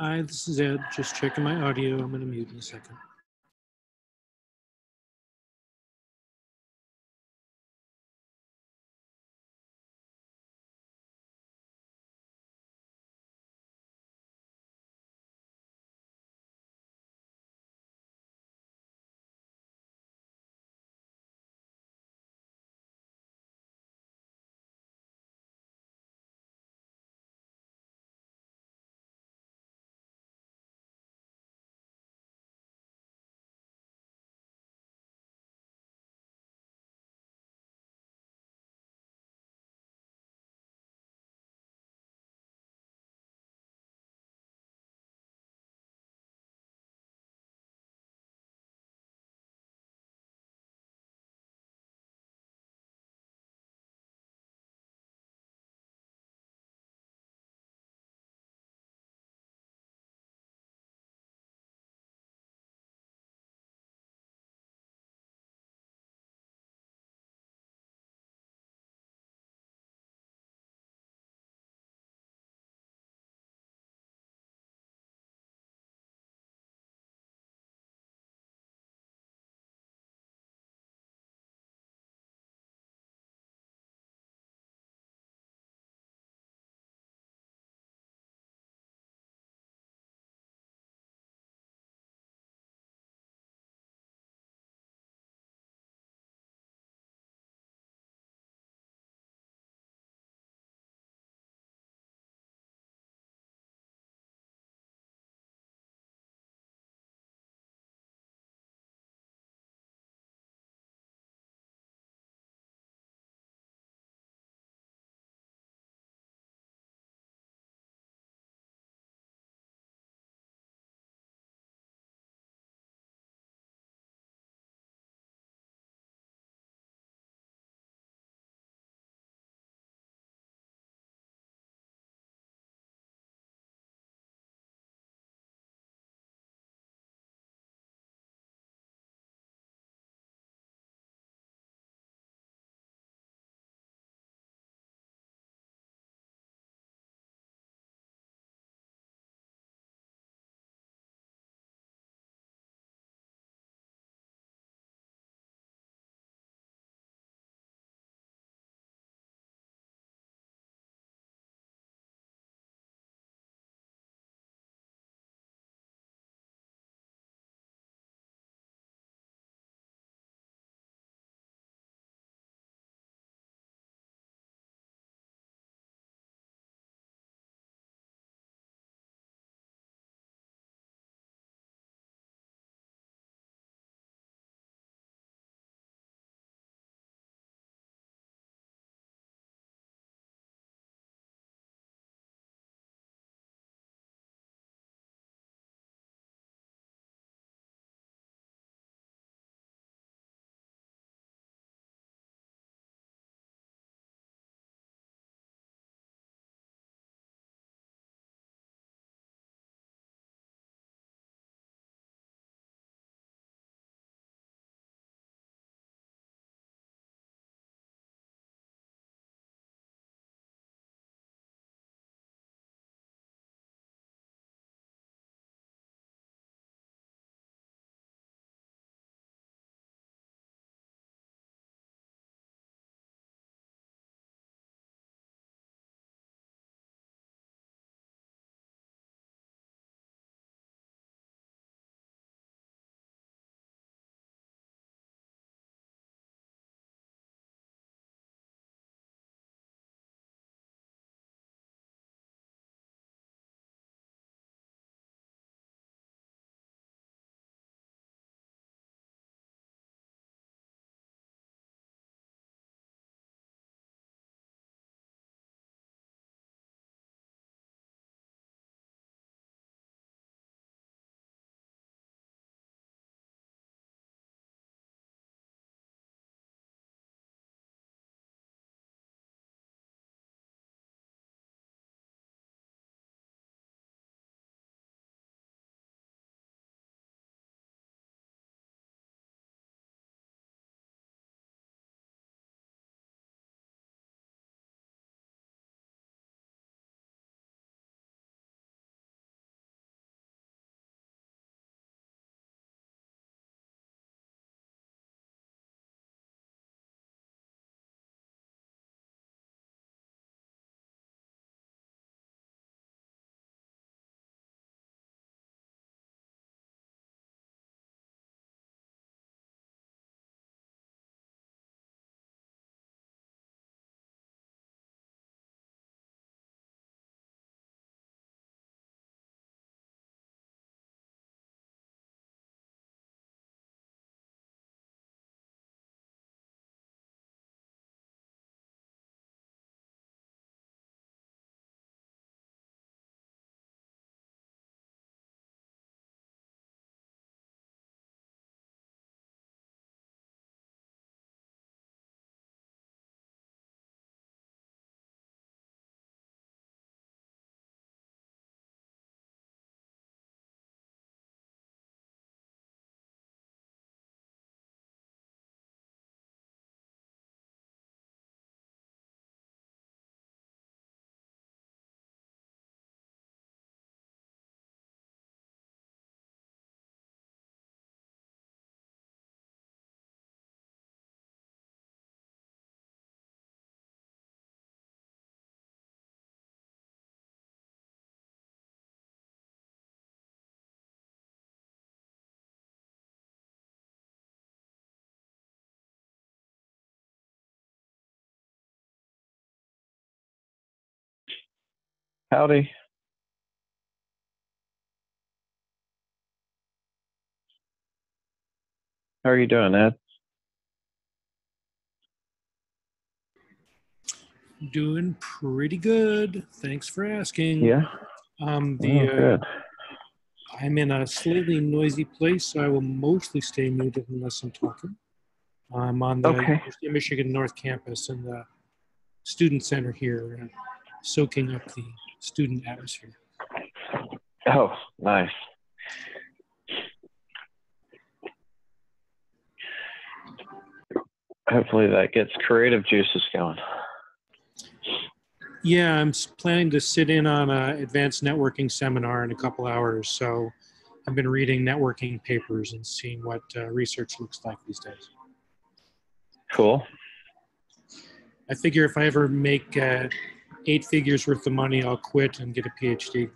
Hi, this is Ed. Just checking my audio. I'm going to mute in a second. Howdy. How are you doing, Ed? Doing pretty good. Thanks for asking. Yeah. Um, Oh, the uh, good. I'm in a slightly noisy place, so I will mostly stay muted unless I'm talking. I'm on the Okay. University of Michigan North Campus in the student center here, uh, soaking up the student atmosphere. Oh, nice. Hopefully that gets creative juices going. Yeah, I'm planning to sit in on a advanced networking seminar in a couple hours. So I've been reading networking papers and seeing what uh, research looks like these days. Cool. I figure if I ever make uh, eight figures worth of money, I'll quit and get a PhD.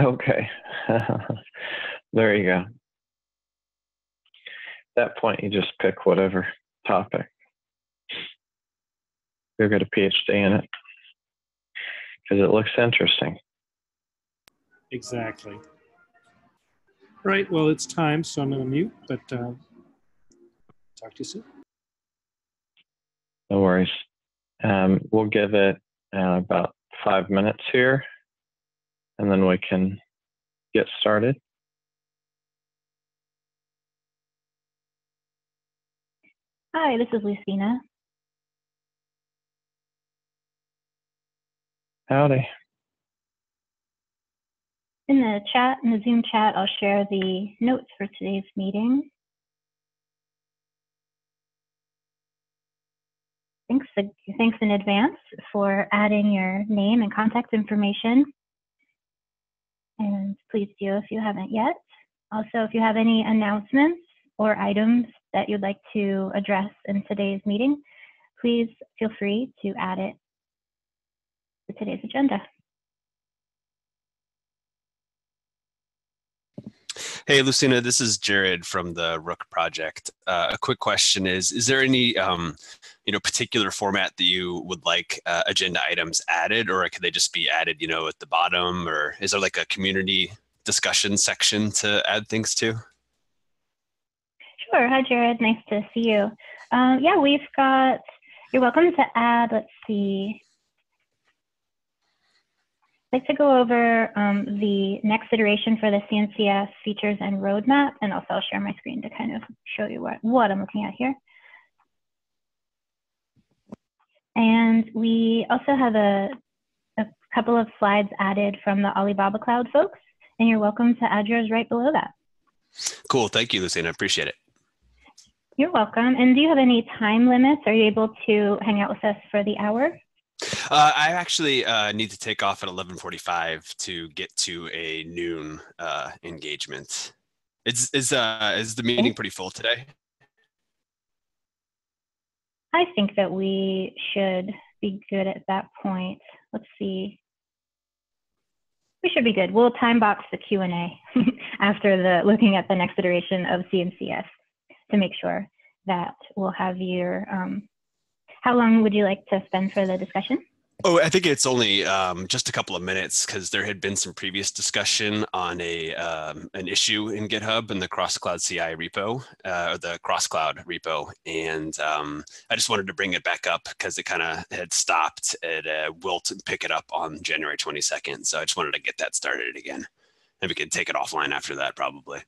Okay. there you go. At that point, you just pick whatever topic. You'll get a PhD in it because it looks interesting. Exactly. Right. Well, it's time, so I'm going to mute, but uh, talk to you soon. No worries. Um, we'll give it uh, about five minutes here, and then we can get started. Hi, this is Lucina. Howdy. In the chat, in the Zoom chat, I'll share the notes for today's meeting. Thanks, thanks in advance for adding your name and contact information. And please do if you haven't yet. Also, if you have any announcements or items that you'd like to address in today's meeting, please feel free to add it to today's agenda. Hey, Lucina, this is Jared from the Rook Project. Uh, a quick question is, is there any, um, you know, particular format that you would like uh, agenda items added or could they just be added, you know, at the bottom or is there like a community discussion section to add things to? Sure. Hi, Jared. Nice to see you. Um, yeah, we've got, you're welcome to add, let's see. I'd like to go over um, the next iteration for the CNCF features and roadmap, and also I'll share my screen to kind of show you what, what I'm looking at here. And we also have a, a couple of slides added from the Alibaba Cloud folks, and you're welcome to add yours right below that. Cool. Thank you, Lucina. Appreciate it. You're welcome. And do you have any time limits? Are you able to hang out with us for the hour? Uh, I actually uh, need to take off at 11:45 to get to a noon uh, engagement. Is is uh, is the meeting pretty full today? I think that we should be good at that point. Let's see. We should be good. We'll time box the Q&A after the looking at the next iteration of CNCF to make sure that we'll have your, um, how long would you like to spend for the discussion? Oh, I think it's only um, just a couple of minutes because there had been some previous discussion on a um, an issue in GitHub and the Cross Cloud CI repo uh, or the Cross Cloud repo, and um, I just wanted to bring it back up because it kind of had stopped at uh, Wilt and pick it up on January 22nd. So I just wanted to get that started again, and we could take it offline after that probably.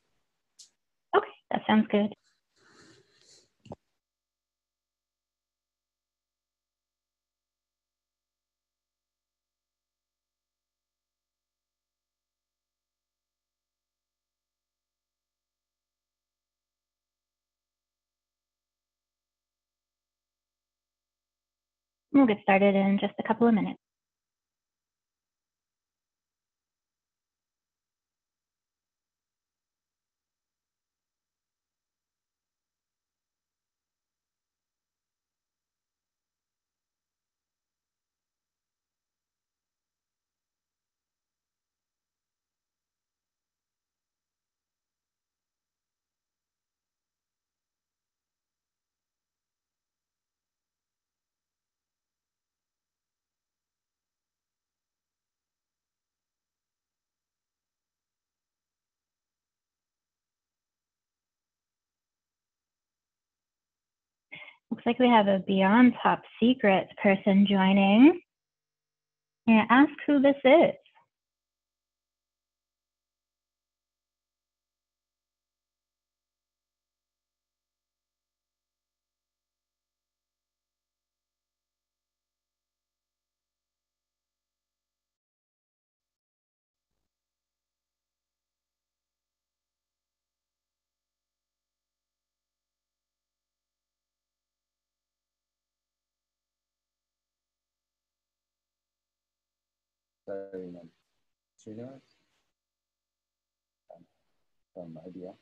Okay, that sounds good. We'll get started in just a couple of minutes. Looks like we have a Beyond Top Secret person joining. I ask who this is? Sorry, Srinivas from IBM.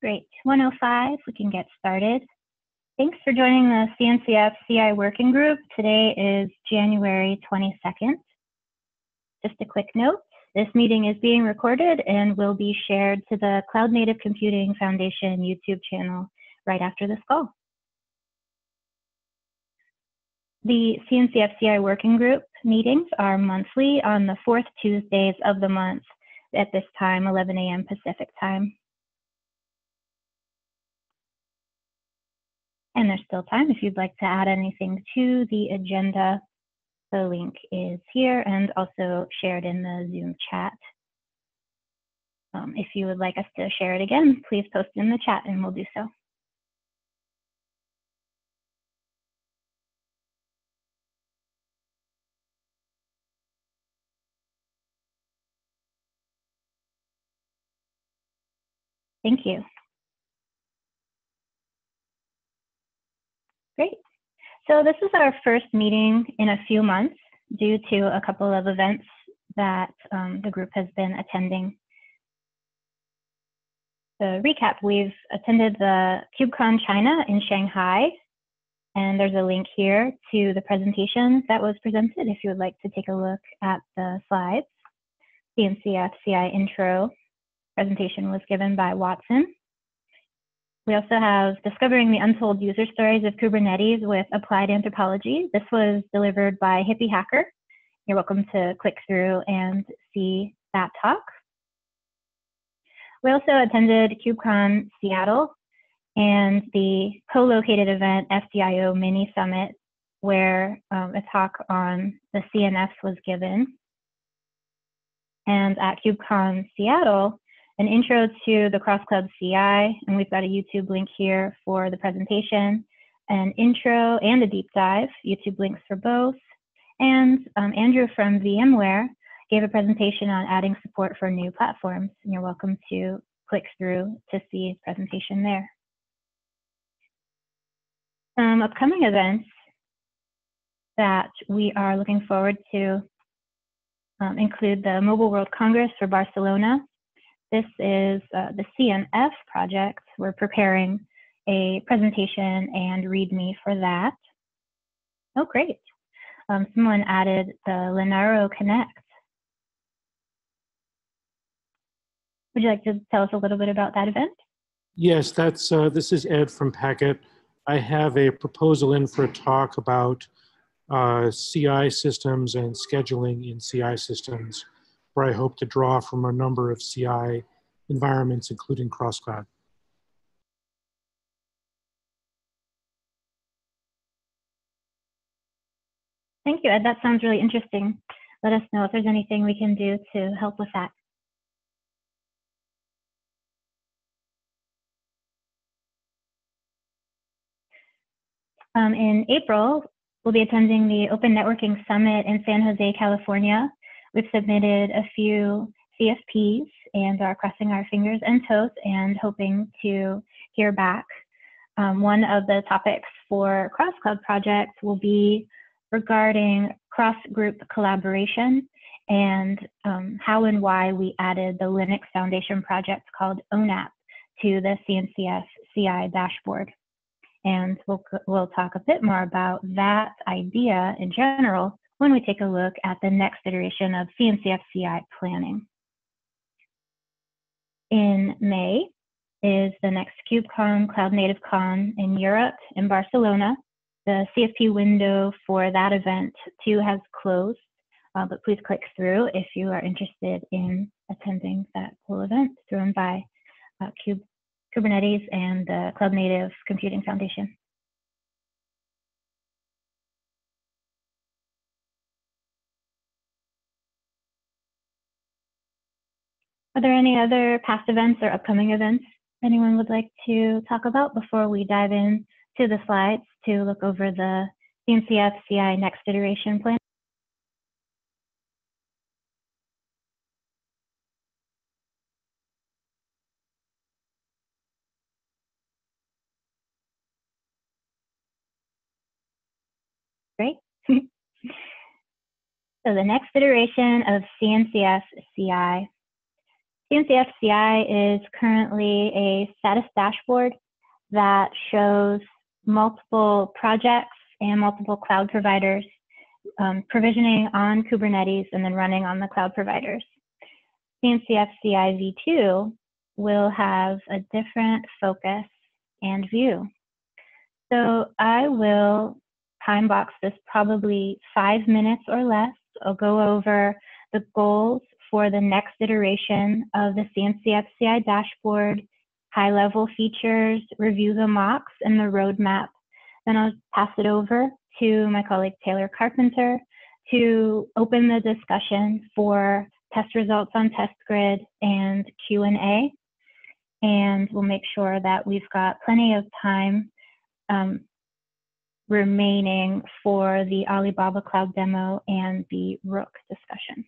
Great. 105, we can get started. Thanks for joining the CNCF CI Working Group. Today is January 22nd. Just a quick note, this meeting is being recorded and will be shared to the Cloud Native Computing Foundation YouTube channel right after this call. The CNCF CI Working Group meetings are monthly on the fourth Tuesdays of the month at this time, 11 a.m. Pacific time. And there's still time if you'd like to add anything to the agenda. The link is here and also shared in the Zoom chat. Um, if you would like us to share it again, please post in the chat and we'll do so. Thank you. Great. So this is our first meeting in a few months due to a couple of events that um, the group has been attending. To recap, we've attended the KubeCon China in Shanghai, and there's a link here to the presentation that was presented if you would like to take a look at the slides. The CNCF intro presentation was given by Watson. We also have Discovering the Untold User Stories of Kubernetes with Applied Anthropology. This was delivered by Hippie Hacker. You're welcome to click through and see that talk. We also attended KubeCon Seattle and the co-located event FD.io Mini Summit where um, a talk on the CNFs was given. And at KubeCon Seattle, an intro to the Cross Cloud CI, and we've got a YouTube link here for the presentation, an intro and a deep dive, YouTube links for both. And um, Andrew from VMware gave a presentation on adding support for new platforms, and you're welcome to click through to see his presentation there. Some upcoming events that we are looking forward to um, include the Mobile World Congress for Barcelona this is uh, the CNF project. We're preparing a presentation and README for that. Oh, great. Um, someone added the Linaro Connect. Would you like to tell us a little bit about that event? Yes, that's uh, this is Ed from Packet. I have a proposal in for a talk about uh, CI systems and scheduling in CI systems where I hope to draw from a number of CI environments, including cross-cloud. Thank you, Ed. That sounds really interesting. Let us know if there's anything we can do to help with that. Um, in April, we'll be attending the Open Networking Summit in San Jose, California. We've submitted a few CFPs and are crossing our fingers and toes and hoping to hear back. Um, one of the topics for Cross Cloud projects will be regarding cross-group collaboration and um, how and why we added the Linux Foundation project called ONAP to the CNCF CI dashboard. And we'll, we'll talk a bit more about that idea in general when we take a look at the next iteration of CNCF CI planning. In May is the next KubeCon Cloud Native Con in Europe in Barcelona. The CFP window for that event too has closed, uh, but please click through if you are interested in attending that whole event thrown by uh, Cube, Kubernetes and the Cloud Native Computing Foundation. Are there any other past events or upcoming events anyone would like to talk about before we dive in to the slides to look over the CNCF CI next iteration plan? Great. so the next iteration of CNCF CI CNCF CI is currently a status dashboard that shows multiple projects and multiple cloud providers um, on Kubernetes and then running on the cloud providers. CNCF CI v2 will have a different focus and view. So I will time box this probably five minutes or less. I'll go over the goals for the next iteration of the CNCF CI dashboard, high level features, review the mocks and the roadmap. Then I'll pass it over to my colleague Taylor Carpenter to open the discussion for test results on TestGrid and Q&A. And we'll make sure that we've got plenty of time um, remaining for the Alibaba Cloud demo and the Rook discussion.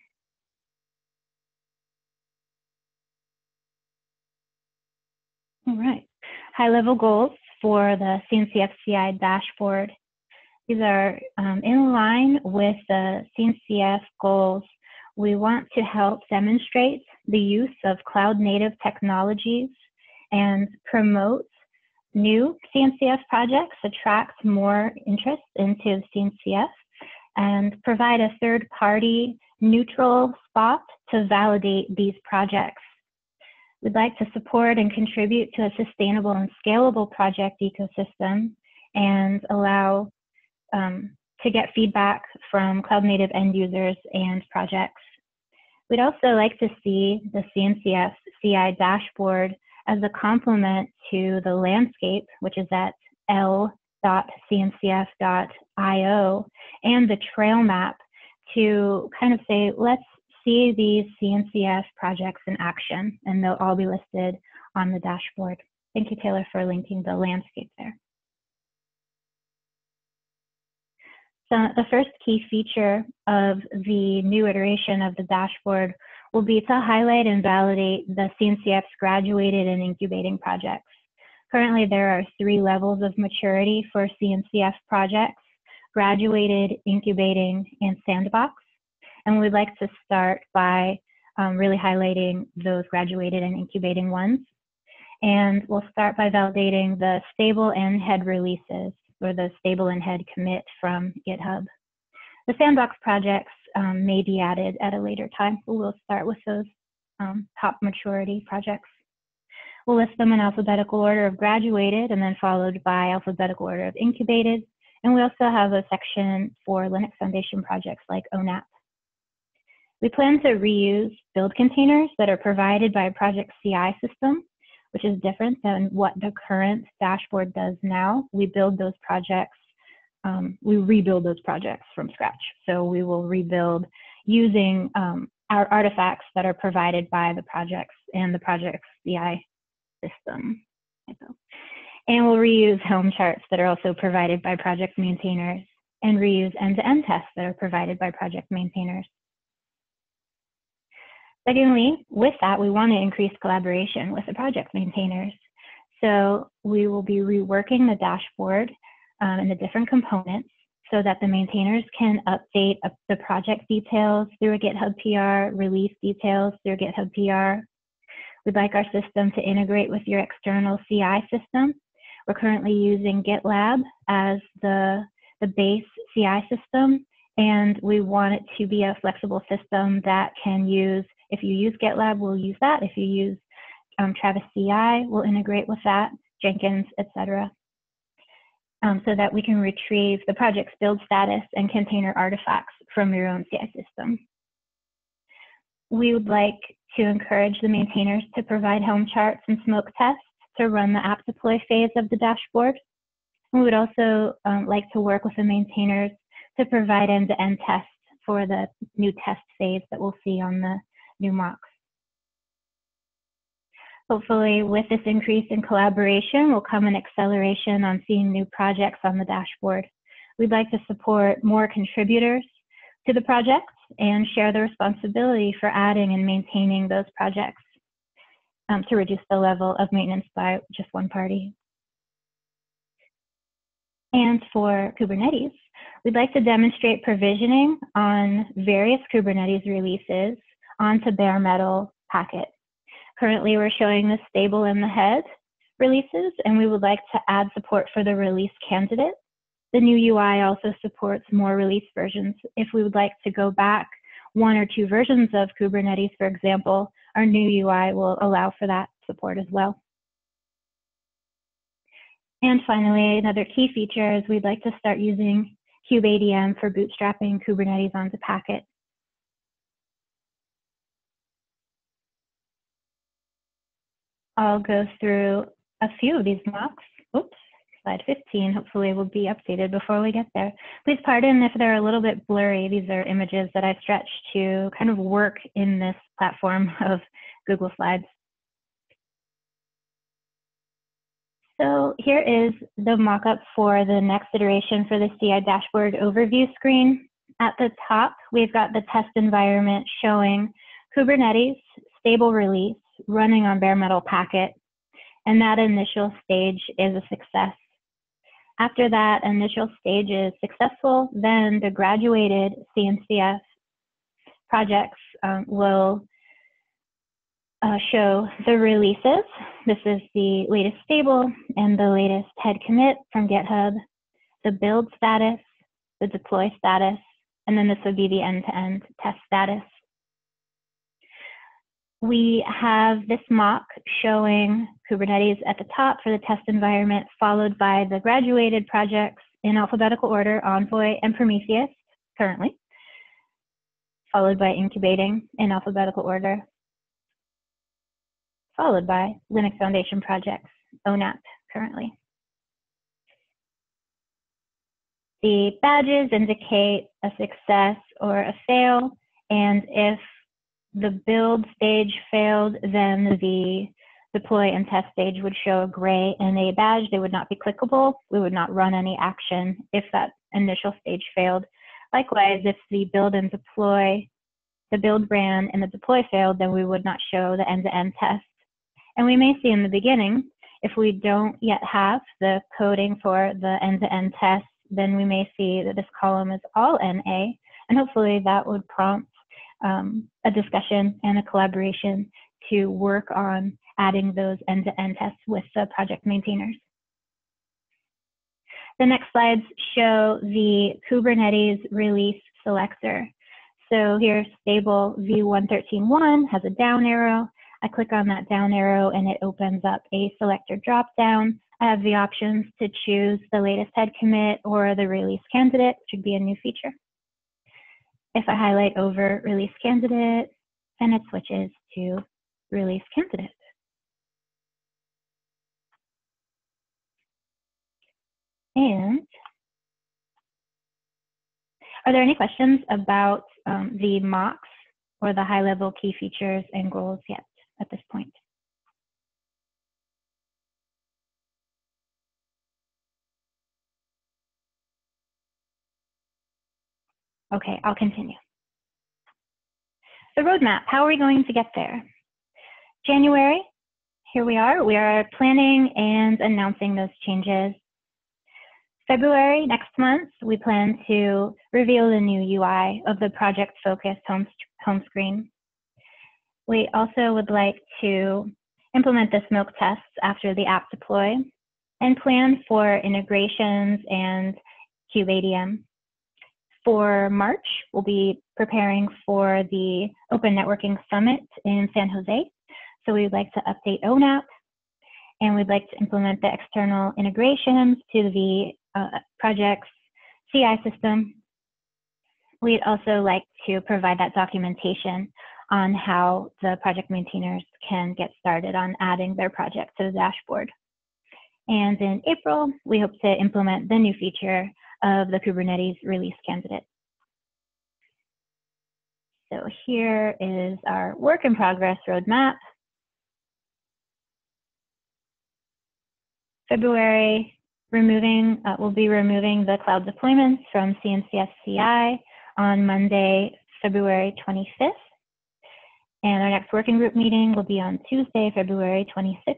All right. High level goals for the CNCF-CI dashboard. These are um, in line with the CNCF goals. We want to help demonstrate the use of cloud native technologies and promote new CNCF projects, attract more interest into CNCF, and provide a third party neutral spot to validate these projects We'd like to support and contribute to a sustainable and scalable project ecosystem and allow um, to get feedback from cloud native end users and projects. We'd also like to see the CNCF CI dashboard as a complement to the landscape, which is at l.cncf.io, and the trail map to kind of say, let's see these CNCF projects in action, and they'll all be listed on the dashboard. Thank you, Taylor, for linking the landscape there. So the first key feature of the new iteration of the dashboard will be to highlight and validate the CNCF's graduated and incubating projects. Currently, there are three levels of maturity for CNCF projects, graduated, incubating, and sandbox. And we'd like to start by um, really highlighting those graduated and incubating ones. And we'll start by validating the stable and head releases or the stable and head commit from GitHub. The sandbox projects um, may be added at a later time, but we'll start with those um, top maturity projects. We'll list them in alphabetical order of graduated and then followed by alphabetical order of incubated. And we also have a section for Linux Foundation projects like ONAP. We plan to reuse build containers that are provided by project CI system, which is different than what the current dashboard does now. We build those projects, um, we rebuild those projects from scratch. So we will rebuild using um, our artifacts that are provided by the projects and the project CI system. And we'll reuse Helm charts that are also provided by project maintainers and reuse end-to-end -end tests that are provided by project maintainers. Secondly, with that, we want to increase collaboration with the project maintainers. So we will be reworking the dashboard um, and the different components so that the maintainers can update the project details through a GitHub PR, release details through GitHub PR. We'd like our system to integrate with your external CI system. We're currently using GitLab as the, the base CI system, and we want it to be a flexible system that can use, if you use GitLab, we'll use that. If you use um, Travis CI, we'll integrate with that, Jenkins, etc um, so that we can retrieve the project's build status and container artifacts from your own CI system. We would like to encourage the maintainers to provide Helm charts and smoke tests to run the app deploy phase of the dashboard. We would also um, like to work with the maintainers to provide end-to-end -end tests for the new test phase that we'll see on the new mocks. Hopefully with this increase in collaboration will come an acceleration on seeing new projects on the dashboard. We'd like to support more contributors to the projects and share the responsibility for adding and maintaining those projects um, to reduce the level of maintenance by just one party. And for Kubernetes, we'd like to demonstrate provisioning on various Kubernetes releases onto bare metal Packet. Currently, we're showing the stable in the head releases, and we would like to add support for the release candidate. The new UI also supports more release versions. If we would like to go back one or two versions of Kubernetes, for example, our new UI will allow for that support as well. And finally, another key feature is we'd like to start using kubeadm for bootstrapping Kubernetes onto Packet. I'll go through a few of these mocks. Oops, slide 15 hopefully will be updated before we get there. Please pardon if they're a little bit blurry. These are images that I stretched to kind of work in this platform of Google Slides. So here is the mockup for the next iteration for the CI dashboard overview screen. At the top, we've got the test environment showing Kubernetes, stable release, running on bare metal packet, and that initial stage is a success. After that initial stage is successful, then the graduated CNCF projects um, will uh, show the releases. This is the latest stable and the latest head commit from GitHub, the build status, the deploy status, and then this would be the end-to-end -end test status we have this mock showing Kubernetes at the top for the test environment, followed by the graduated projects in alphabetical order, Envoy and Prometheus currently, followed by incubating in alphabetical order, followed by Linux Foundation projects, ONAP currently. The badges indicate a success or a fail, and if the build stage failed, then the deploy and test stage would show a gray NA badge. They would not be clickable. We would not run any action if that initial stage failed. Likewise, if the build and deploy, the build ran and the deploy failed, then we would not show the end-to-end -end test. And we may see in the beginning, if we don't yet have the coding for the end-to-end -end test, then we may see that this column is all NA, and hopefully that would prompt um, a discussion and a collaboration to work on adding those end-to-end -end tests with the project maintainers. The next slides show the Kubernetes release selector. So here, stable v1.13.1 has a down arrow. I click on that down arrow and it opens up a selector dropdown. I have the options to choose the latest head commit or the release candidate, which would be a new feature if I highlight over release candidate, then it switches to release candidate. And are there any questions about um, the mocks or the high level key features and goals yet at this point? Okay, I'll continue. The roadmap, how are we going to get there? January, here we are. We are planning and announcing those changes. February next month, we plan to reveal the new UI of the project focused home, home screen. We also would like to implement the smoke tests after the app deploy and plan for integrations and KubeADM. For March, we'll be preparing for the Open Networking Summit in San Jose. So we'd like to update ONAP and we'd like to implement the external integrations to the uh, project's CI system. We'd also like to provide that documentation on how the project maintainers can get started on adding their project to the dashboard. And in April, we hope to implement the new feature of the Kubernetes release candidate. So here is our work in progress roadmap. February, removing, uh, we'll be removing the cloud deployments from CNCF CI on Monday, February 25th. And our next working group meeting will be on Tuesday, February 26th.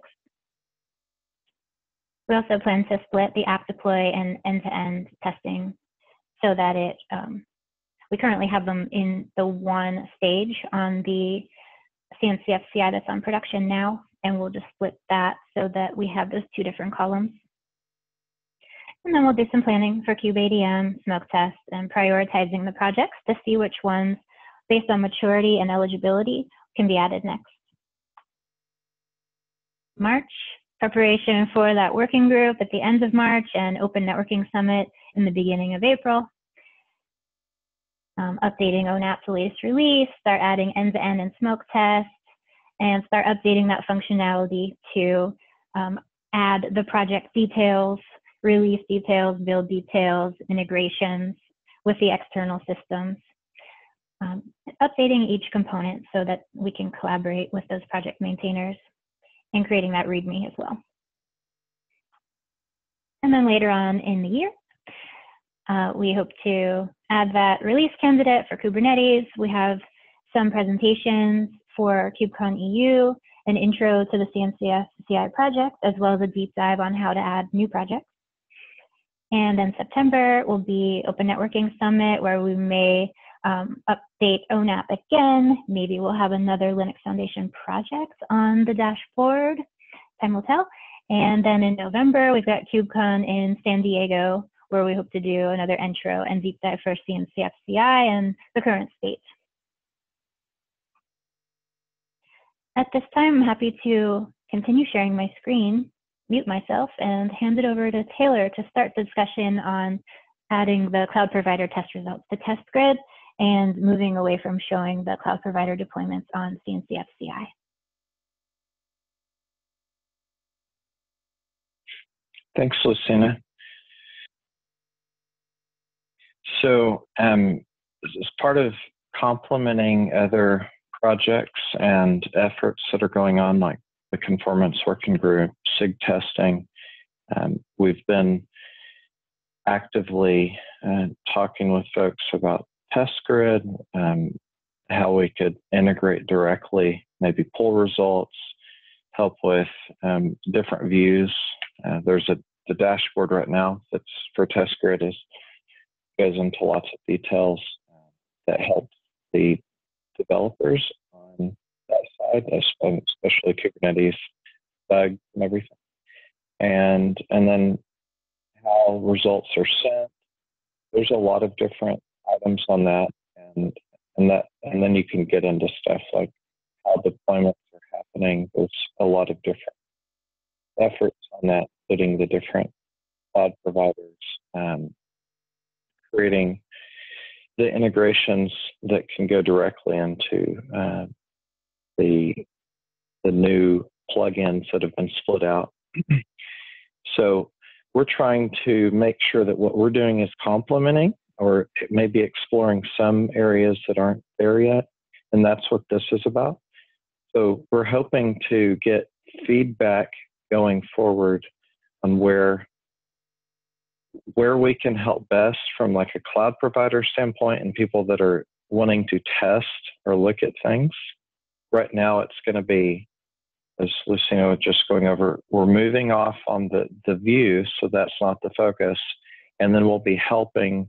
We also plan to split the app deploy and end-to-end testing so that it, um, we currently have them in the one stage on the CNCF CI that's on production now, and we'll just split that so that we have those two different columns. And then we'll do some planning for KubeADM, smoke tests, and prioritizing the projects to see which ones, based on maturity and eligibility, can be added next. March, preparation for that working group at the end of March and Open Networking Summit in the beginning of April. Um, updating ONAP latest release, start adding end-to-end -end and smoke tests, and start updating that functionality to um, add the project details release details, build details, integrations with the external systems. Um, updating each component so that we can collaborate with those project maintainers and creating that README as well. And then later on in the year, uh, we hope to add that release candidate for Kubernetes. We have some presentations for KubeCon EU, an intro to the CNCF CI project, as well as a deep dive on how to add new projects. And then September will be Open Networking Summit where we may um, update ONAP again. Maybe we'll have another Linux Foundation project on the dashboard. Time will tell. And then in November, we've got KubeCon in San Diego where we hope to do another intro and deep dive for CNCFCI and the current state. At this time, I'm happy to continue sharing my screen mute myself and hand it over to Taylor to start the discussion on adding the cloud provider test results to test grid and moving away from showing the cloud provider deployments on CNCF CI. Thanks, Lucina. So um, as part of complementing other projects and efforts that are going on, like the conformance working group, SIG testing. Um, we've been actively uh, talking with folks about test grid, um, how we could integrate directly, maybe pull results, help with um, different views. Uh, there's a the dashboard right now that's for test grid is goes into lots of details uh, that help the developers on that side, especially Kubernetes bugs and everything. And and then how results are sent. There's a lot of different items on that, and and that and then you can get into stuff like how deployments are happening. There's a lot of different efforts on that, including the different cloud providers, um, creating the integrations that can go directly into uh, the the new plugins that have been split out. so we're trying to make sure that what we're doing is complementing or maybe exploring some areas that aren't there yet. And that's what this is about. So we're hoping to get feedback going forward on where where we can help best from like a cloud provider standpoint and people that are wanting to test or look at things right now it's going to be, as Lucina was just going over, we're moving off on the, the view, so that's not the focus. And then we'll be helping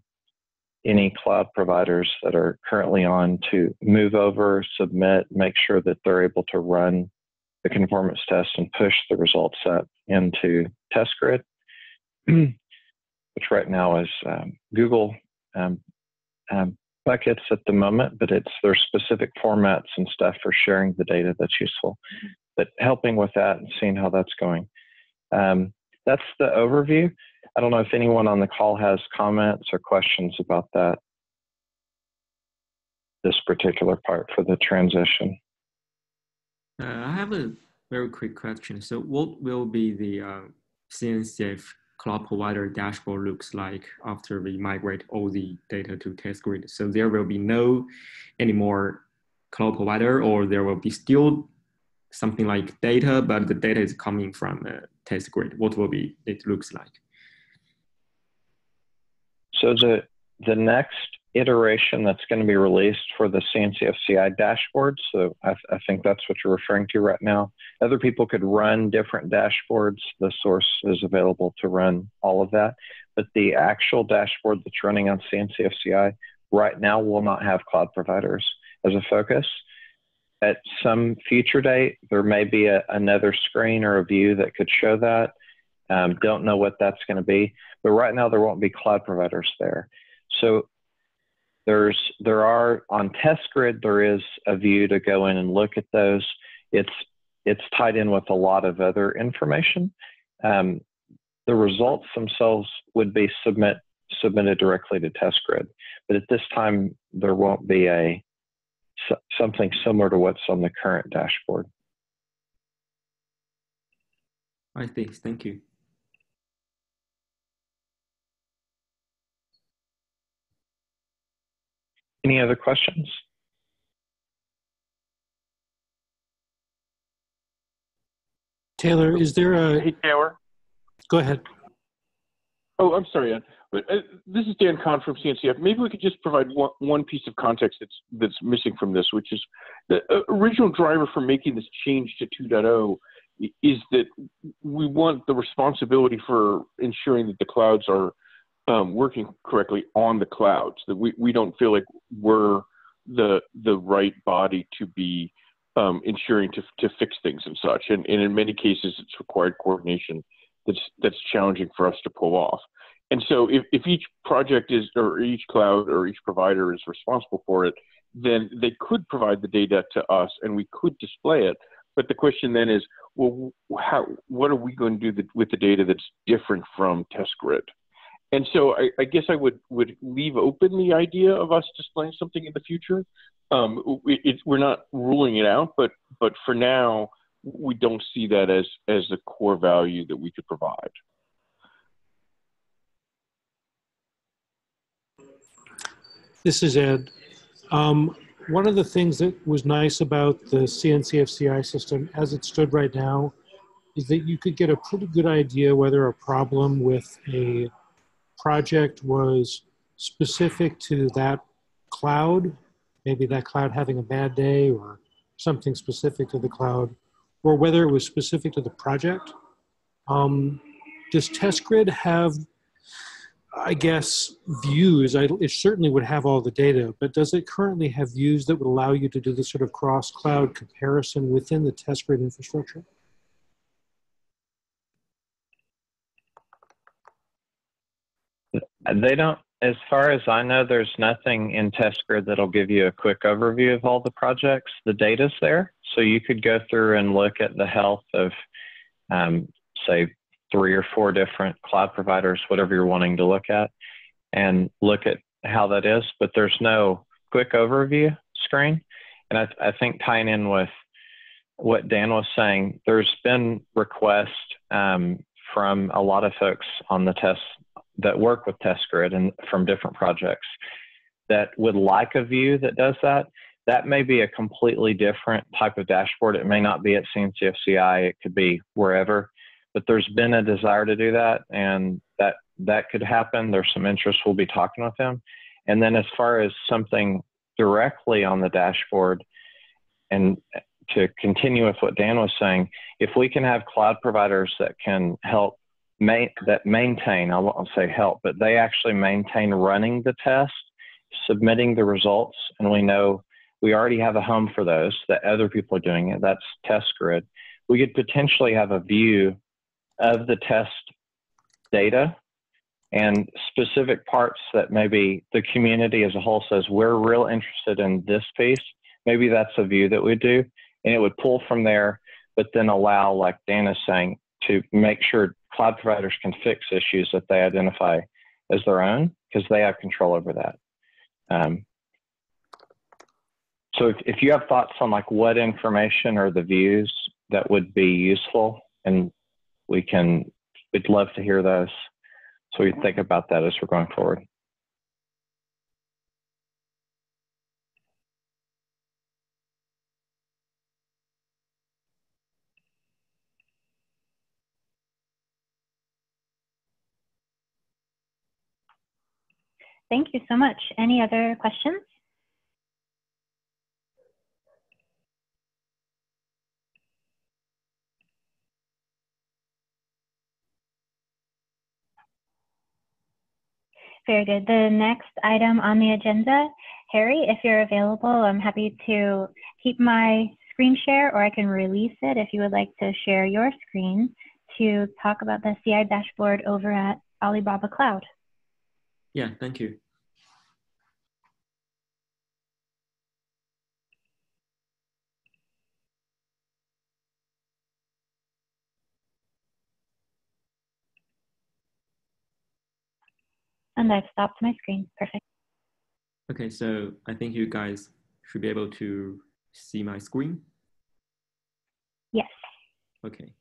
any cloud providers that are currently on to move over, submit, make sure that they're able to run the conformance test and push the results up into TestGrid, which right now is um, Google um, um, buckets at the moment, but it's there's specific formats and stuff for sharing the data that's useful. But helping with that and seeing how that's going. Um, that's the overview. I don't know if anyone on the call has comments or questions about that, this particular part for the transition. Uh, I have a very quick question. So what will be the uh, CNCF cloud provider dashboard looks like after we migrate all the data to TestGrid? So there will be no anymore cloud provider or there will be still something like data, but the data is coming from uh, TestGrid. What will be it looks like? So the the next iteration that's going to be released for the CNCF dashboard. So I, I, think that's what you're referring to right now. Other people could run different dashboards. The source is available to run all of that. But the actual dashboard that's running on CNCF right now will not have cloud providers as a focus. At some future date, there may be a, another screen or a view that could show that. Um, don't know what that's going to be, but right now there won't be cloud providers there. So there's there are on TestGrid there is a view to go in and look at those. It's it's tied in with a lot of other information. Um, the results themselves would be submit submitted directly to TestGrid, but at this time there won't be a something similar to what's on the current dashboard. I think. Thank you. Any other questions? Taylor, is there a? Hey, Taylor. Go ahead. Oh, I'm sorry, Ann. But uh, this is Dan Kohn from CNCF. Maybe we could just provide one, one piece of context that's that's missing from this, which is the uh, original driver for making this change to 2.0 is that we want the responsibility for ensuring that the clouds are um, working correctly on the clouds. That we, we don't feel like we're the the right body to be um, ensuring to to fix things and such. And, and in many cases, it's required coordination that's that's challenging for us to pull off. And so, if, if each project is or each cloud or each provider is responsible for it, then they could provide the data to us and we could display it. But the question then is, well, how, what are we going to do with the data that's different from TestGrid? And so I, I, guess I would, would leave open the idea of us displaying something in the future. Um, it, we're not ruling it out, but but for now, we don't see that as as a core value that we could provide. This is Ed. Um, one of the things that was nice about the CNCFCI system as it stood right now is that you could get a pretty good idea whether a problem with a project was specific to that cloud, maybe that cloud having a bad day or something specific to the cloud, or whether it was specific to the project. Um, does TestGrid have, I guess, views? I, it certainly would have all the data, but does it currently have views that would allow you to do this sort of cross cloud comparison within the TestGrid infrastructure? They don't, as far as I know, there's nothing in TestGrid that'll give you a quick overview of all the projects. The data's there, so you could go through and look at the health of, um, say, three or four different cloud providers, whatever you're wanting to look at, and look at how that is. But there's no quick overview screen. And I, I think tying in with what Dan was saying, there's been requests um, from a lot of folks on the test that work with TestGrid and from different projects that would like a view that does that. That may be a completely different type of dashboard. It may not be at CNCFCI. It could be wherever, but there's been a desire to do that, and that that could happen. There's some interest. We'll be talking with them, and then as far as something directly on the dashboard, and to continue with what Dan was saying, if we can have cloud providers that can help main, that maintain, I won't say help, but they actually maintain running the test, submitting the results, and we know we already have a home for those that other people are doing it. That's test grid. We could potentially have a view of the test data and specific parts that maybe the community as a whole says we're real interested in this piece. Maybe that's a view that we do, and it would pull from there, but then allow, like Dan is saying, to make sure cloud providers can fix issues that they identify as their own because they have control over that. Um, so if, if you have thoughts on like what information or the views that would be useful, and we can, we'd love to hear those. So we think about that as we're going forward. Thank you so much. Any other questions? Very good. The next item on the agenda, Harry, if you're available, I'm happy to keep my screen share or I can release it if you would like to share your screen to talk about the CI dashboard over at Alibaba Cloud. Yeah, thank you. And I've stopped my screen. Perfect. Okay, so I think you guys should be able to see my screen. Yes. Okay.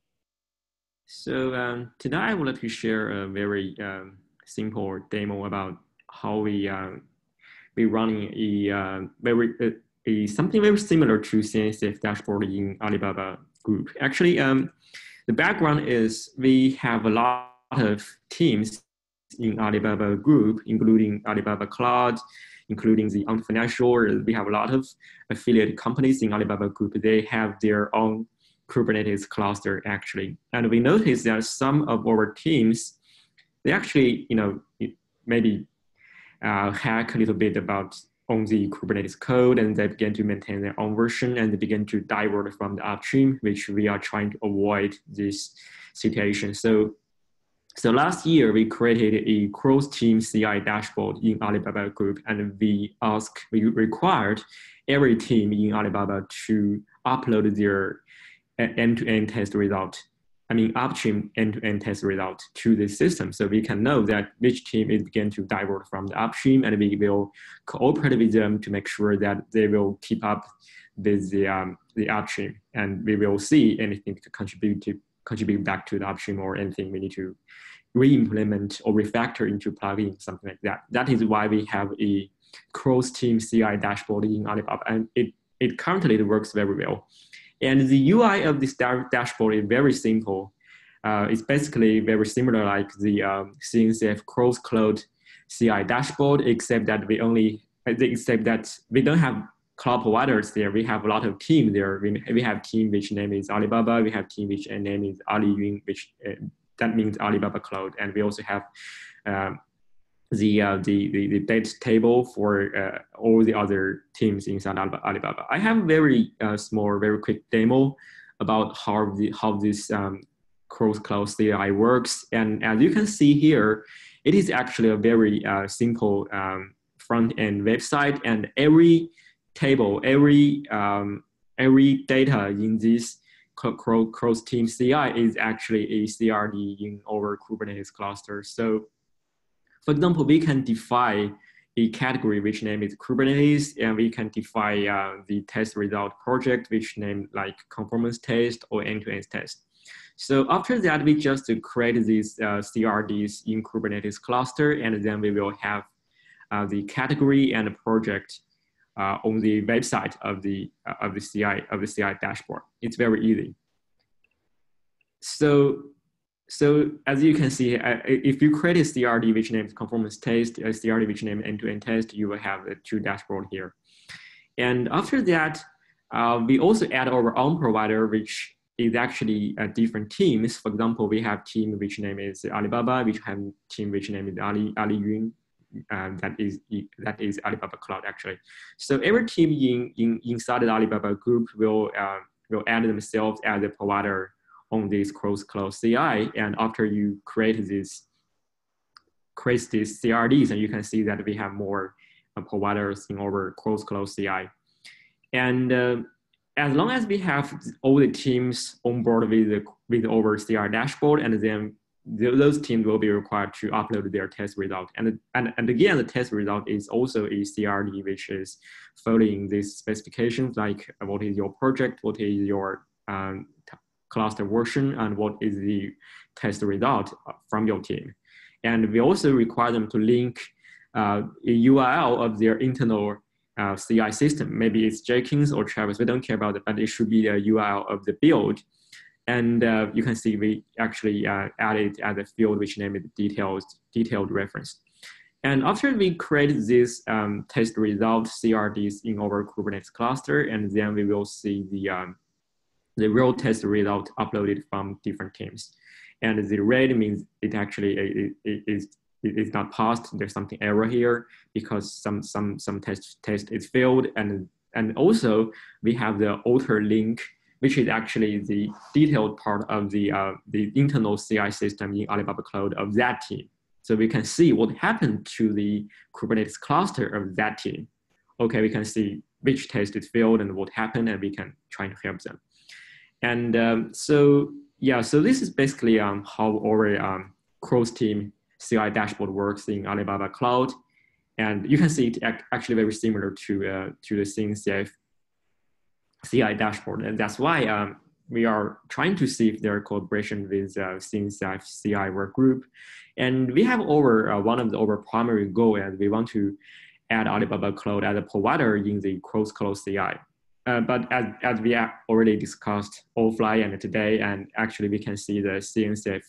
So um, today I would like to share a very um, simple demo about how we uh, we running a uh, very uh, a something very similar to CNCF dashboard in Alibaba Group. Actually, um, the background is we have a lot of teams in Alibaba Group, including Alibaba Cloud, including the Financial. We have a lot of affiliate companies in Alibaba Group. They have their own Kubernetes cluster actually. And we noticed that some of our teams, they actually, you know, maybe uh, hack a little bit about on the Kubernetes code and they begin to maintain their own version and they begin to divert from the upstream, which we are trying to avoid this situation. So so last year, we created a cross-team CI dashboard in Alibaba Group, and we asked, we required every team in Alibaba to upload their end-to-end test result. I mean, upstream end-to-end test result to the system, so we can know that which team is beginning to divert from the upstream, and we will cooperate with them to make sure that they will keep up with the um, the upstream, and we will see anything to contribute to contribute back to the upstream or anything we need to re-implement or refactor into plugin, something like that. That is why we have a cross-team CI dashboard in Alibaba, and it, it currently works very well. And the UI of this dashboard is very simple. Uh, it's basically very similar like the um, CNCF cross-cloud CI dashboard, except that we only, except that we don't have cloud providers there. We have a lot of team there. We, we have team which name is Alibaba. We have team which name is Aliyun, which uh, that means Alibaba Cloud. And we also have um, the, uh, the, the, the data table for uh, all the other teams inside Alibaba. I have very uh, small, very quick demo about how, the, how this um, cross-cloud CI works. And as you can see here, it is actually a very uh, simple um, front-end website and every table, every, um, every data in this cross team CI is actually a CRD in our Kubernetes cluster. So for example, we can define a category which name is Kubernetes, and we can define uh, the test result project, which name like conformance test or end-to-end test. So after that, we just create these uh, CRDs in Kubernetes cluster, and then we will have uh, the category and the project uh, on the website of the uh, of the CI of the CI dashboard. It's very easy. So so as you can see, uh, if you create a CRD which names conformance test, a CRD which name end-to-end test, you will have the two dashboard here. And after that, uh, we also add our own provider which is actually uh, different teams. For example, we have team which name is Alibaba, which have team which name is Ali Ali Yun. Um, that is that is Alibaba Cloud actually. So every team in, in inside the Alibaba group will uh, will add themselves as a provider on this cross cloud CI. And after you create this create these CRDs, and you can see that we have more uh, providers in our cross cloud CI. And uh, as long as we have all the teams on board with the, with our CI dashboard, and then those teams will be required to upload their test result. And, and, and again, the test result is also a CRD, which is following these specifications, like what is your project, what is your um, cluster version, and what is the test result from your team. And we also require them to link uh, a URL of their internal uh, CI system. Maybe it's Jenkins or Travis, we don't care about it, but it should be the URL of the build. And uh, you can see we actually uh, added as a field which named it detailed, detailed reference. And after we create this um, test result CRDs in our Kubernetes cluster, and then we will see the, um, the real test result uploaded from different teams. And the red means it actually it, it is it's not passed. There's something error here because some some some test test is failed, and and also we have the outer link, which is actually the detailed part of the uh, the internal CI system in Alibaba Cloud of that team. So we can see what happened to the Kubernetes cluster of that team. Okay, we can see which test is failed and what happened, and we can try to help them. And um, so yeah, so this is basically um, how our um, cross team CI dashboard works in Alibaba Cloud. And you can see it actually very similar to, uh, to the CNCF CI dashboard. And that's why um, we are trying to see if there are collaboration with uh, CNCF CI work group. And we have over uh, one of the over primary goal and we want to add Alibaba Cloud as a provider in the cross cloud CI. Uh, but as, as we already discussed offline and today, and actually we can see the CNCF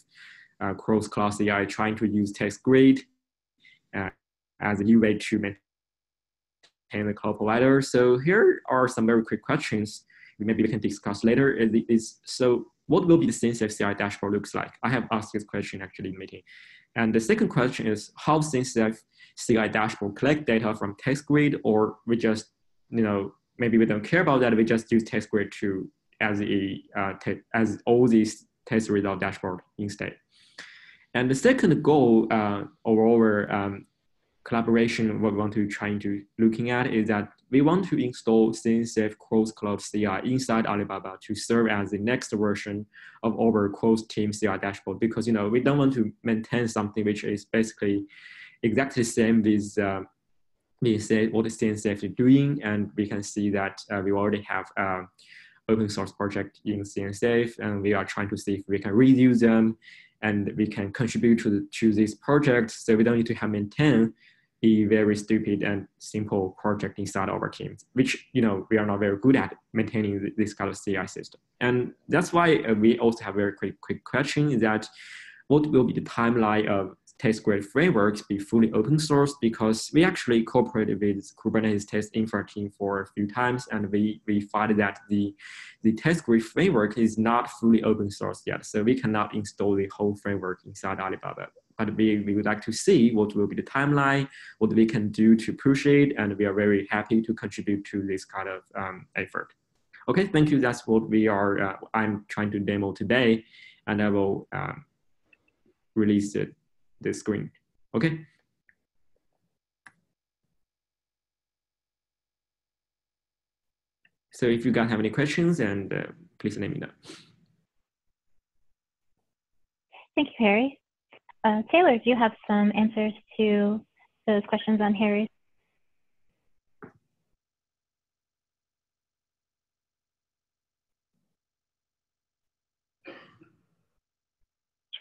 uh, cross-cloud CI trying to use TestGrid uh, as a new way to maintain the cloud provider. So here are some very quick questions maybe we can discuss later. Is, is so what will be the CNCF CI dashboard looks like? I have asked this question actually in meeting. And the second question is how CNCF CI dashboard collect data from TestGrid or we just, you know, maybe we don't care about that. We just use test TestGrid to as a uh, as all these test result dashboard instead. And the second goal uh, of our um, collaboration what we want to try to looking at is that we want to install CNCF Cross Cloud CI inside Alibaba to serve as the next version of our cross team CI dashboard because you know we don't want to maintain something which is basically exactly the same with uh, we say what is CNCF is doing and we can see that uh, we already have uh, open source project in CNCF and we are trying to see if we can reuse them and we can contribute to, the, to this project so we don't need to have maintain a very stupid and simple project inside of our teams, which you know we are not very good at maintaining this kind of CI system. And that's why uh, we also have a very quick quick question is that what will be the timeline of TestGrid frameworks be fully open source because we actually cooperated with Kubernetes test infra team for a few times and we, we find that the, the TestGrid framework is not fully open source yet. So we cannot install the whole framework inside Alibaba. But we, we would like to see what will be the timeline, what we can do to push it, and we are very happy to contribute to this kind of um, effort. Okay, thank you. That's what we are, uh, I'm trying to demo today, and I will um, release it the screen. Okay. So if you guys have any questions, and uh, please let me know. Thank you, Harry. Uh, Taylor, do you have some answers to those questions on Harry's?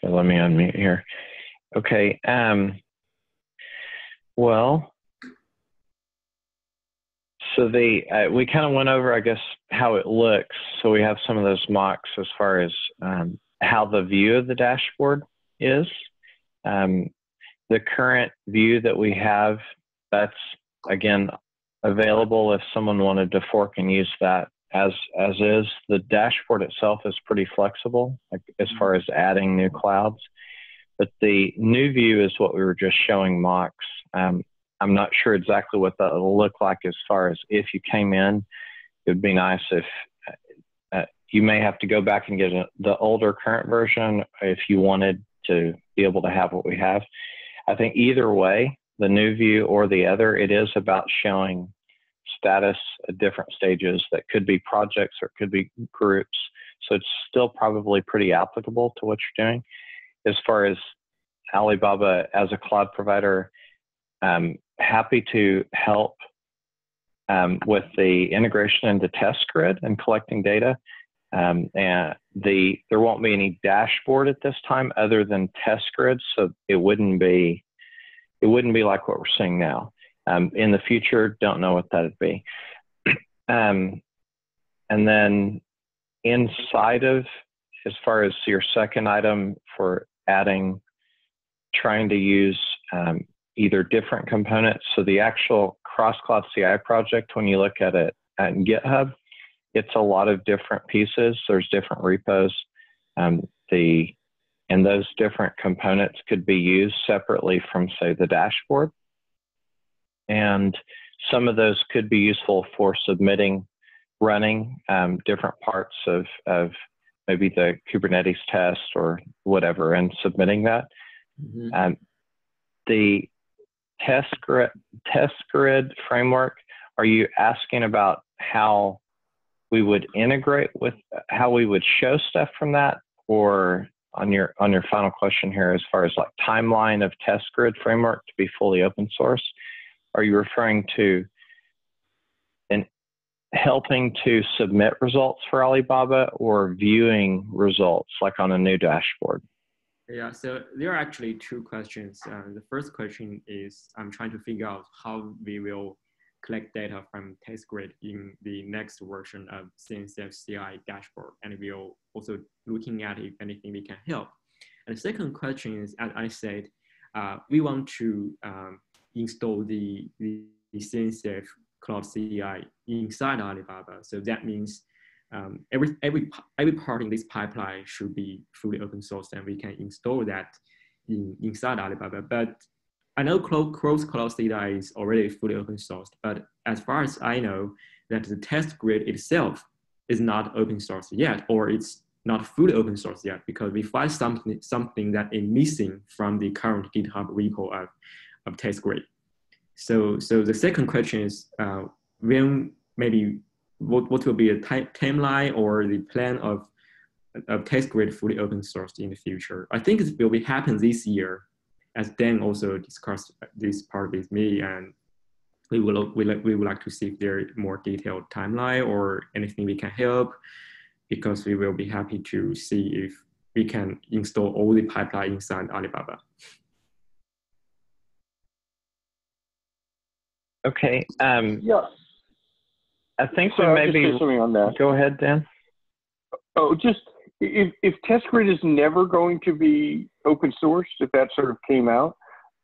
So let me unmute here. Okay. Um, well, so the uh, we kind of went over, I guess, how it looks. So we have some of those mocks as far as um, how the view of the dashboard is. Um, the current view that we have, that's again available if someone wanted to fork and use that as as is. The dashboard itself is pretty flexible, like as far as adding new clouds. But the new view is what we were just showing mocks. Um, I'm not sure exactly what that will look like as far as if you came in. It would be nice if uh, you may have to go back and get a, the older current version if you wanted to be able to have what we have. I think either way, the new view or the other, it is about showing status at different stages that could be projects or it could be groups. So it's still probably pretty applicable to what you're doing. As far as Alibaba as a cloud provider, um, happy to help um, with the integration into TestGrid and collecting data. Um, and the there won't be any dashboard at this time other than test TestGrid, so it wouldn't be it wouldn't be like what we're seeing now. Um, in the future, don't know what that'd be. Um, and then inside of, as far as your second item for adding, trying to use um, either different components. So the actual cross cloud CI project, when you look at it at GitHub, it's a lot of different pieces. There's different repos. Um, the and those different components could be used separately from, say, the dashboard. And some of those could be useful for submitting, running um, different parts of, of maybe the Kubernetes test or whatever and submitting that. Mm-hmm. Um, the test grid, test grid framework, are you asking about how we would integrate with how we would show stuff from that or on your on your final question here as far as like timeline of test grid framework to be fully open source are you referring to helping to submit results for Alibaba or viewing results like on a new dashboard? Yeah, so there are actually two questions. Uh, the first question is I'm trying to figure out how we will collect data from TestGrid in the next version of CNCF CI dashboard. And we'll also looking at if anything we can help. And the second question is, as I said, uh, we want to um, install the, the, the CNCF Cloud CI inside Alibaba. So that means um, every, every, every part in this pipeline should be fully open source and we can install that in, inside Alibaba. But I know Cross Cloud CI is already fully open source, but as far as I know, that the test grid itself is not open source yet, or it's not fully open source yet, because we find something, something that is missing from the current GitHub repo of of test grid. So, so the second question is uh, when maybe what, what will be a timeline or the plan of, of test grid fully open sourced in the future? I think it will be happen this year, as Dan also discussed this part with me, and we will we, we would like to see if there is more detailed timeline or anything we can help, because we will be happy to see if we can install all the pipeline inside Alibaba. Okay. Um, yeah. I think so maybe something on that. Go ahead, Dan. Oh, just if if TestGrid is never going to be open source, if that sort of came out,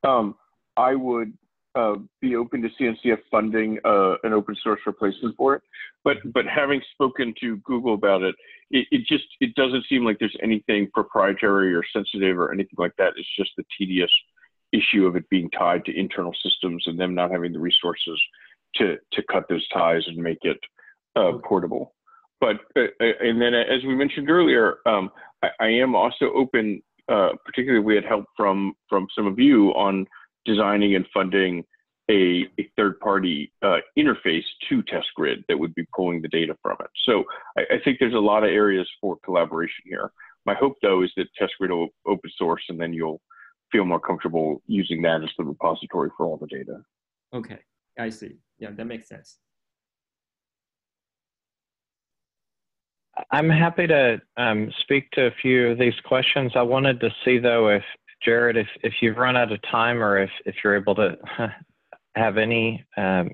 um, I would uh, be open to CNCF funding uh, an open source replacement for it. But but having spoken to Google about it, it, it, just it doesn't seem like there's anything proprietary or sensitive or anything like that. It's just the tedious issue of it being tied to internal systems and them not having the resources to to cut those ties and make it uh, portable. But uh, uh, and then as we mentioned earlier, um, I, I, am also open. Uh, particularly, we had help from from some of you on designing and funding a, a third party uh, interface to TestGrid that would be pulling the data from it. So I, I, think there's a lot of areas for collaboration here. My hope, though, is that TestGrid will open source and then you'll feel more comfortable using that as the repository for all the data. Okay, I see. Yeah, that makes sense. I'm happy to um, speak to a few of these questions. I wanted to see though if Jared, if, if you've run out of time or if, if you're able to have any um,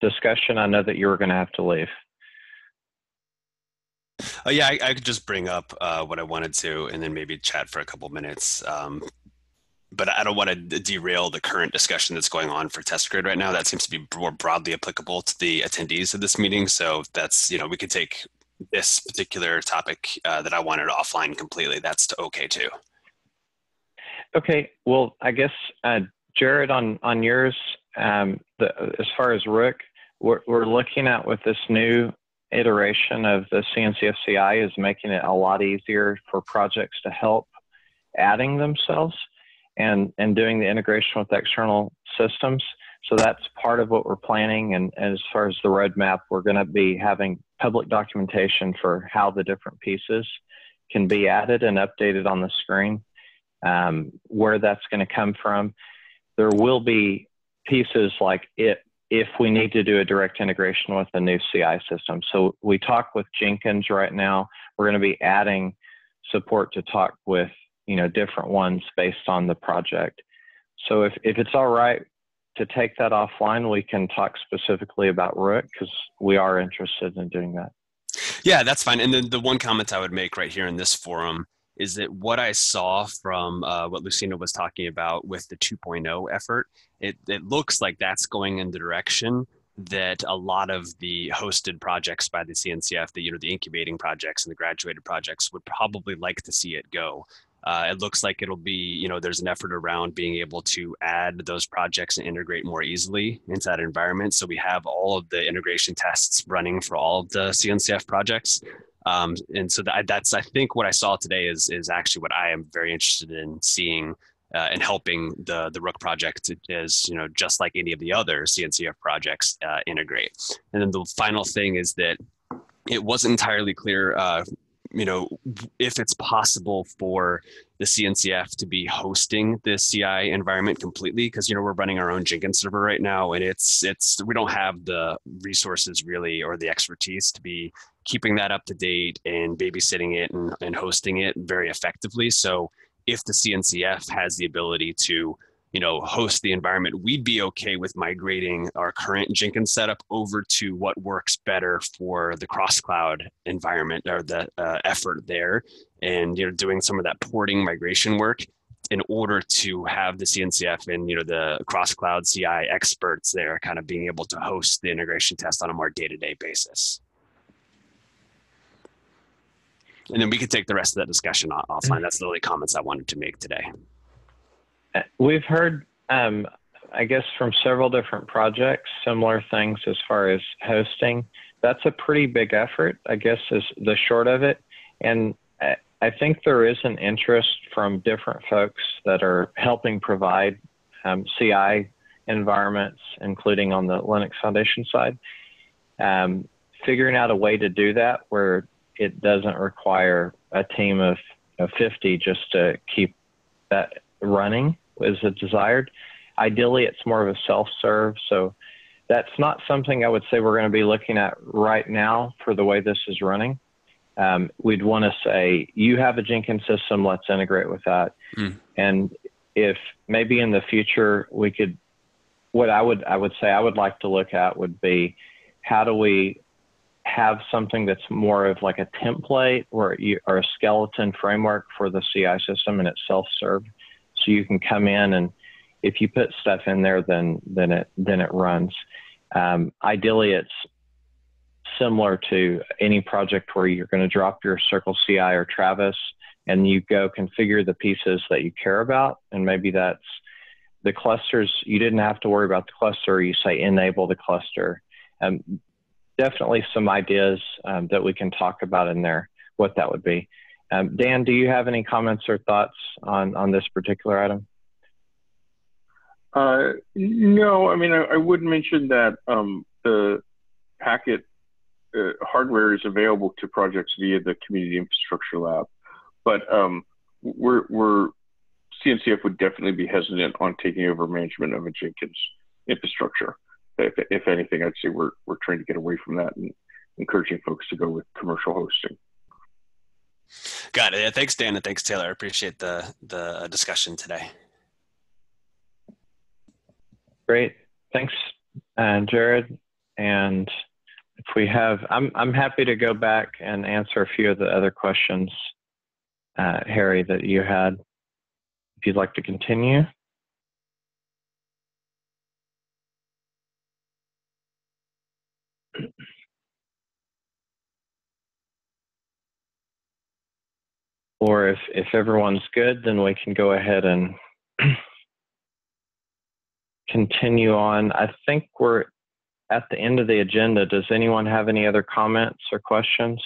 discussion, I know that you were going to have to leave. Uh, yeah, I, I, could just bring up uh, what I wanted to, and then maybe chat for a couple minutes. Um, but I don't want to derail the current discussion that's going on for test grid right now. That seems to be more broadly applicable to the attendees of this meeting. So that's, you know, we could take this particular topic uh, that I wanted offline completely. That's okay too. Okay. Well, I guess, uh, Jared, on, on yours, um, the, as far as Rook, we're, we're looking at with this new iteration of the CNCF-CI is making it a lot easier for projects to help adding themselves and, and doing the integration with external systems. So that's part of what we're planning. And, as far as the roadmap, we're going to be having public documentation for how the different pieces can be added and updated on the screen, um, where that's going to come from. There will be pieces like it if we need to do a direct integration with a new CI system. So we talk with Jenkins right now. We're going to be adding support to talk with you know different ones based on the project. So if, if it's all right to take that offline, we can talk specifically about Rook because we are interested in doing that. Yeah, that's fine. And then the one comment I would make right here in this forum is that what I saw from uh, what Lucina was talking about with the 2.0 effort, it, it looks like that's going in the direction that a lot of the hosted projects by the CNCF, the you know the incubating projects and the graduated projects would probably like to see it go. Uh, it looks like it'll be, you know, there's an effort around being able to add those projects and integrate more easily into that environment. So we have all of the integration tests running for all of the CNCF projects. Um, and so that, that's, I think, what I saw today is is actually what I am very interested in seeing uh, and helping the the Rook project is, you know, just like any of the other CNCF projects uh, integrate. And then the final thing is that it wasn't entirely clear uh, you know, if it's possible for the CNCF to be hosting the CI environment completely, because you know we're running our own Jenkins server right now, and it's it's we don't have the resources really or the expertise to be keeping that up to date and babysitting it and, and hosting it very effectively. So if the CNCF has the ability to you know host the environment we'd be okay with migrating our current jenkins setup over to what works better for the cross cloud environment or the uh, effort there. And you know doing some of that porting migration work in order to have the cncf and you know the cross cloud ci experts there kind of being able to host the integration test on a more day-to-day basis. And then we could take the rest of that discussion offline. That's the only comments i wanted to make today We've heard, um, I guess, from several different projects, similar things as far as hosting. That's a pretty big effort, I guess, is the short of it. And I think there is an interest from different folks that are helping provide um, CI environments, including on the Linux Foundation side. Um, figuring out a way to do that where it doesn't require a team of, of 50 just to keep that running is desired. Ideally, it's more of a self-serve. So that's not something I would say we're going to be looking at right now for the way this is running. Um, we'd want to say, you have a Jenkins system, let's integrate with that. Mm. And if maybe in the future we could, what I would I would say I would like to look at would be, how do we have something that's more of like a template or, or a skeleton framework for the CI system and it's self-serve so you can come in and if you put stuff in there, then then it then it runs. Um, ideally, it's similar to any project where you're going to drop your Circle CI or Travis, and you go configure the pieces that you care about, and maybe that's the clusters. You didn't have to worry about the cluster. You say enable the cluster. Um, definitely some ideas um, that we can talk about in there. What that would be. Um, Dan, do you have any comments or thoughts on, on this particular item? Uh, no, I mean, I, I would mention that um, the packet uh, hardware is available to projects via the Community Infrastructure Lab, but um, we're, we're CNCF would definitely be hesitant on taking over management of a Jenkins infrastructure. If, if anything, I'd say we're, we're trying to get away from that and encouraging folks to go with commercial hosting. Got it. Yeah, thanks, Dan, and thanks, Taylor. I appreciate the the discussion today. Great. Thanks, uh, Jared. And if we have, I'm I'm happy to go back and answer a few of the other questions, uh, Harry, that you had. if you'd like to continue. Or if, if everyone's good, then we can go ahead and continue on. I think we're at the end of the agenda. Does anyone have any other comments or questions?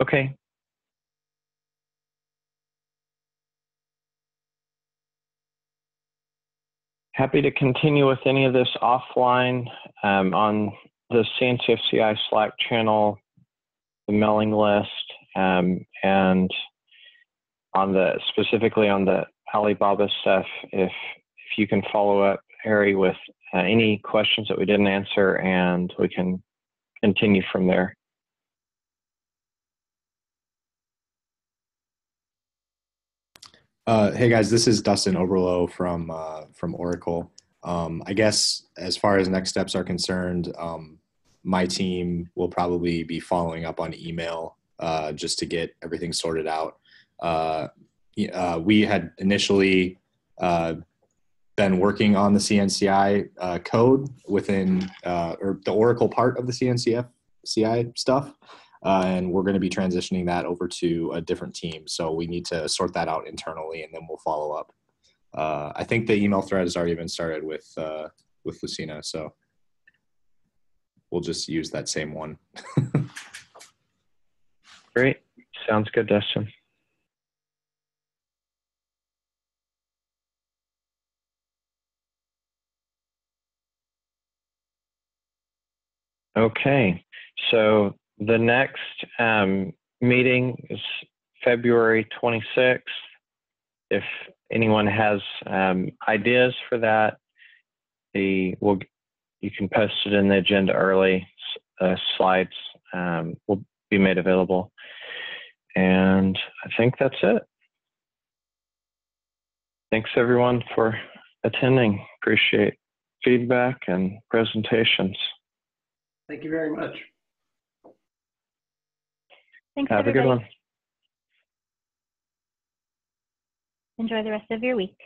Okay. Happy to continue with any of this offline um, on the CNCFCI Slack channel, the mailing list, um, and on the specifically on the Alibaba stuff. If if you can follow up, Harry, with uh, any questions that we didn't answer, and we can continue from there. Uh, hey guys, this is Dustin Oberlo from uh, from Oracle. Um, I guess as far as next steps are concerned, um, my team will probably be following up on email uh, just to get everything sorted out. Uh, uh, we had initially uh, been working on the CNCI code within or the Oracle part of the CNCF CI stuff uh, and we're going to be transitioning that over to a different team. So we need to sort that out internally, and then we'll follow up. Uh, I think the email thread has already been started with uh, with Lucina, so we'll just use that same one. Great, sounds good, Dustin. Okay, so the next um, meeting is February 26th. If anyone has um, ideas for that, the will you can post it in the agenda early. Uh, slides um, will be made available, and I think that's it. Thanks everyone for attending. Appreciate feedback and presentations. Thank you very much. Thanks, Have everybody. a good one. Enjoy the rest of your week.